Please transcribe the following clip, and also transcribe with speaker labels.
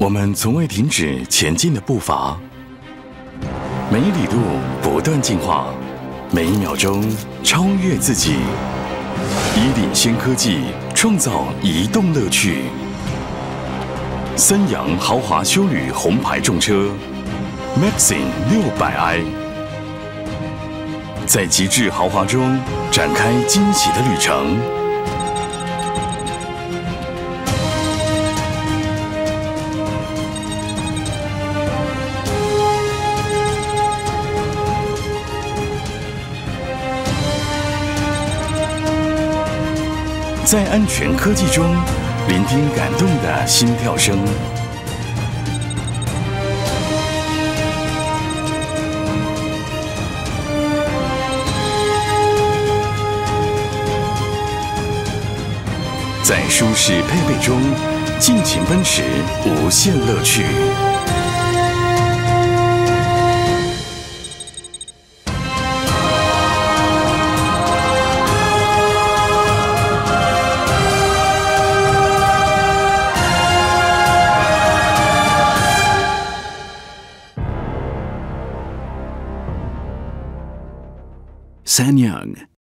Speaker 1: 我们从未停止前进的步伐，每一里路不断进化，每一秒钟超越自己，以领先科技创造移动乐趣。三洋豪华修旅红牌重车，Maxin 六百 i，在极致豪华中展开惊喜的旅程。在安全科技中，聆听感动的心跳声；在舒适配备中，尽情奔驰，无限乐趣。
Speaker 2: Sanyang